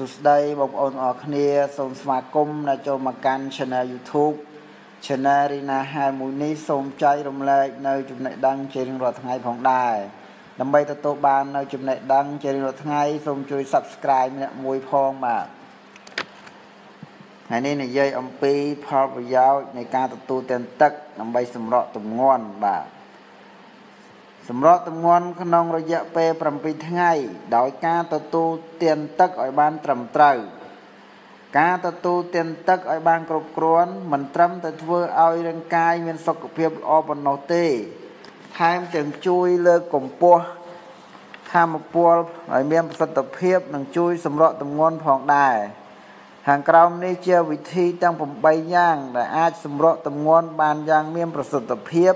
សួស្តីបងប្អូនអរគ្នាសូមស្វាគមន៍ដែលចូលមកកាន់ Channel YouTube Channel Rina ហើយមួយនេះសូមចែករំលែកនៅចំណេះដឹងជារៀងរាល់ថ្ងៃផងដែរដើម្បីទទួលបាននៅចំណេះដឹងជារៀងរាល់ថ្ងៃសូមជួយ Subscribe ម្នាក់មួយផងបាទថ្ងៃនេះនិយាយអំពីផលប្រយោជន៍នៃការទទួលទានទឹក ដើម្បីសម្រក់ទម្ងន់បាទ សម្រក់ទម្ងន់ក្នុងរយៈពេល7ថ្ងៃ ដោយការទទួលទានទឹកឲ្យបានត្រឹមត្រូវការទទួលទានទឹកឲ្យបានគ្រប់គ្រាន់មិនត្រឹមតែធ្វើឲ្យរាងកាយមានសុខភាពល្អប៉ុណ្ណោះទេថែមទាំងជួយលើកកម្ពស់ធម្មពលឲ្យមានប្រសិទ្ធភាពនិងជួយសម្រក់ទម្ងន់ផងដែរខាងក្រោមនេះជាវិធីទាំង8យ៉ាងដែលអាចសម្រក់ទម្ងន់បានយ៉ាងមានប្រសិទ្ធភាព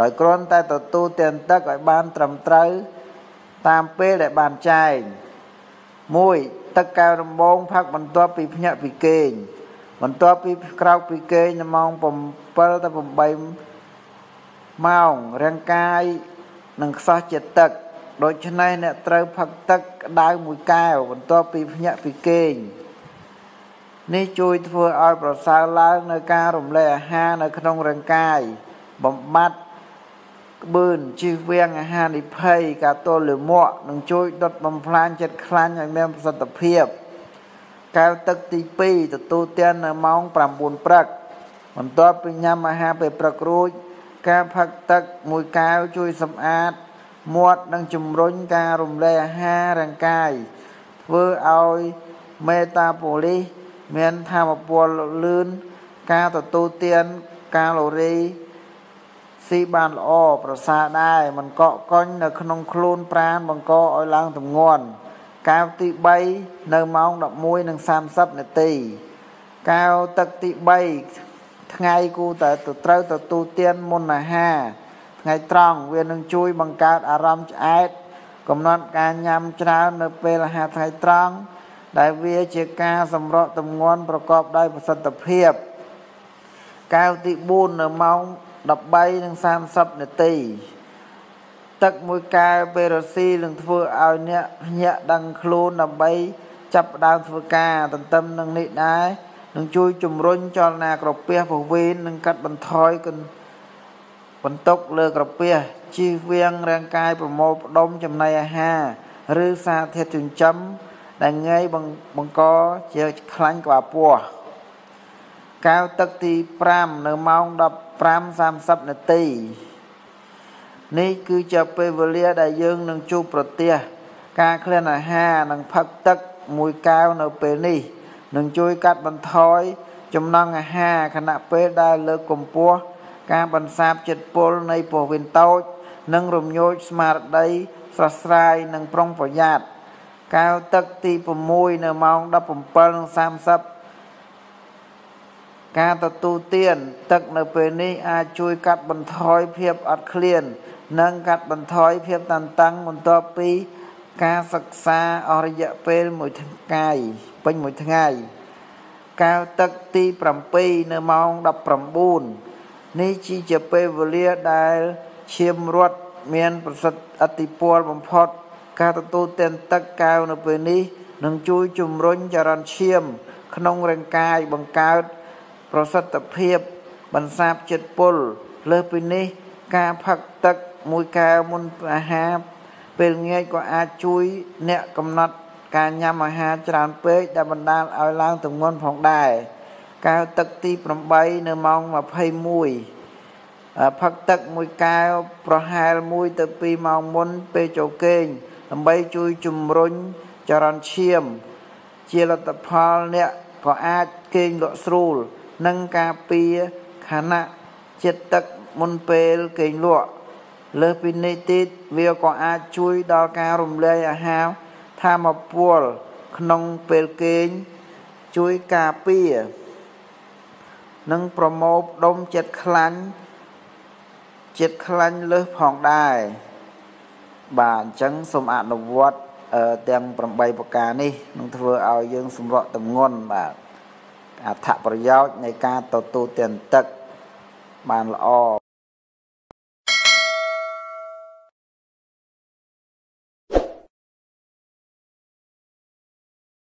ដោយគ្រាន់តែទទួលទានទឹកឲ្យបានត្រឹមត្រូវតាមពេលដែលបានចែង1ទឹកកែវដំបងផឹកបន្ទាប់ពីភ្ញាក់ពីគេងបន្ទាប់ពីក្រោកពីគេងនៅម៉ោង7ទៅ8ម៉ោងរាងកាយនឹងខ្សោះជាតិទឹកដូច្នេះអ្នកត្រូវផឹកទឹកក្តៅមួយកែវបន្ទាប់ពីភ្ញាក់ពីគេងនេះជួយធ្វើឲ្យប្រសើរឡើងនៅការរំលែកអាហារនៅក្នុងរាងកាយបំបត្តិ ក្បឿនជិះវៀងអាហារនិភ័យការទល់លាមកនឹងជួយដុតបំផ្លាញចិត្តខ្លាញ់ឲ្យមានប្រសិទ្ធភាពកែវទឹកទី2ទទួលទាននៅម៉ោង9ព្រឹកបន្ទាប់ពីញ៉ាំអាហារពេលព្រឹករួចការផឹកទឹកមួយកែវជួយសម្អាតមាត់និងជំរុញការរំលែកអាហាររាងកាយធ្វើឲ្យមេតាបូលីសមានធម៌ពលលឿនការទទួលទានកាឡូរី ស៊ីបានល្អប្រសើរដែរមិនកក់កុញនៅក្នុងខ្លួនប្រាណបង្កឲ្យឡើងទម្ងន់កែវទី3នៅម៉ោង11:30នាទីកែវទឹកទី3ថ្ងៃគូតែត្រូវទទួលទានមុនអាហារថ្ងៃត្រង់វានឹងជួយបង្កើតអារម្មណ៍ឆ្អែតកំណត់ការញ៉ាំច្រើននៅពេលអាហារថ្ងៃត្រង់ដែលវាជាការសម្រក់ទម្ងន់ប្រកបដោយប្រសិទ្ធភាពកែវទី4នៅម៉ោង 13:30នាទីទឹកមួយកែវពេលរសៀលនឹងធ្វើឲ្យអ្នកញាក់ដឹងខ្លួនដើម្បីចាប់ផ្ដើមធ្វើការទន្ទឹមនឹងនេះដែរនឹងជួយជំរុញចលនាក្រពះពោះវេននិងកាត់បន្ថយបន្ទុកលើក្រពះជៀសវាងរាងកាយប្រមូលផ្ដុំចំណីអាហារ ឬសារធាតុចិញ្ចឹមដែលងាយបង្កជាខ្លាញ់ក្បាលពោះ កែវទឹកទី5នៅម៉ោង15:30នាទីនេះគឺជាពេលវេលាដែលយើងនឹងជួបប្រទះការក្លៀនអាហារនិងផឹកទឹកមួយកែវនៅពេលនេះនឹងជួយកាត់បន្ថយចំណង់អាហារខណៈពេលដែលលើកកម្ពស់ការបន្សាបចិត្តពុលនៃពោះវៀនតូច និងរំញោចស្មារតីស្រស់ស្រាយនិងប្រុងប្រយ័ត្នកែវទឹកទី6នៅម៉ោង17:30 ការទទួលទាន ទឹកនៅពេលនេះអាចជួយកាត់បន្ថយភាពអត់ឃ្លាន និងកាត់បន្ថយភាពតានតឹងបន្ទាប់ពីការសិក្សាអស់រយៈពេលមួយថ្ងៃពេញមួយថ្ងៃកែវទឹកទី7នៅម៉ោង19នេះជាពេលវេលាដែលឈាមរត់មានប្រសិទ្ធអតិពលបំផុត ការទទួលទានទឹកកែវនៅពេលនេះនឹងជួយជំរុញចរន្តឈាម ក្នុងរាងកាយបង្កើត ប្រសិទ្ធភាពបន្សាបចិត្តពុលលើសពីនេះការផឹកទឹកមួយកែវមុនអាហារពេលងាយក៏អាចជួយអ្នកកំណត់ការញ៉ាំអាហារច្រើនពេកដែលបណ្ដាលឲ្យឡើងទម្ងន់ផងដែរកែវទឹកទី8នៅម៉ោង21ផឹកទឹកមួយកែវប្រហែល1ទៅ2ម៉ោងមុនពេលចូលគេងដើម្បីជួយជំរុញចរន្តឈាម ជាលទ្ធផលអ្នកក៏អាចគេងលក់ស្រួល និងការពារខណៈចិត្តទឹកមុនពេលគេងលក់លើសពីនេះទៀតវាក៏អាចជួយដល់ការរំលាយអាហារធម្មពលក្នុងពេលគេងជួយការពារនិងប្រមូលផ្ដុំចិត្តខ្លាញ់ចិត្តខ្លាញ់លើសផងដែរបាទអញ្ចឹងសូមអនុវត្តទាំង8ប្រការនេះនឹងធ្វើឲ្យយើងសម្រក់ទម្ងន់បាទ អត្ថប្រយោជន៍នៃការទទួលទានទឹកបានល្អ